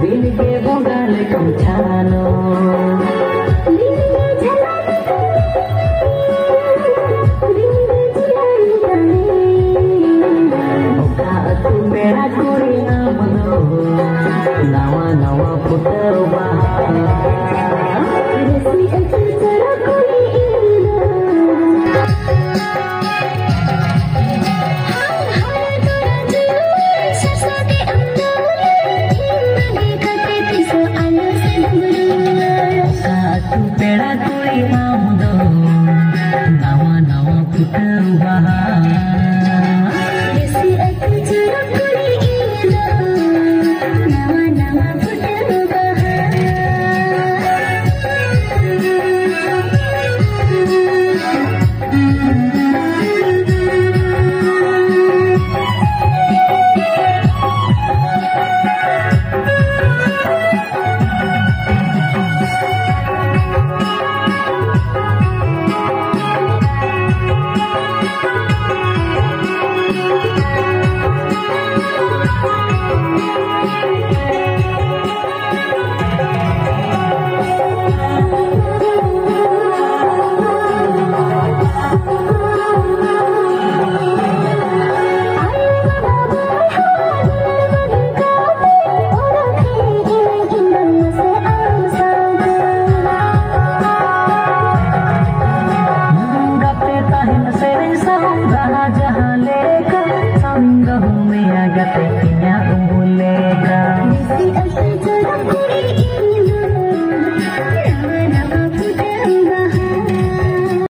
Vini ke bongale kamchano तू वहाँ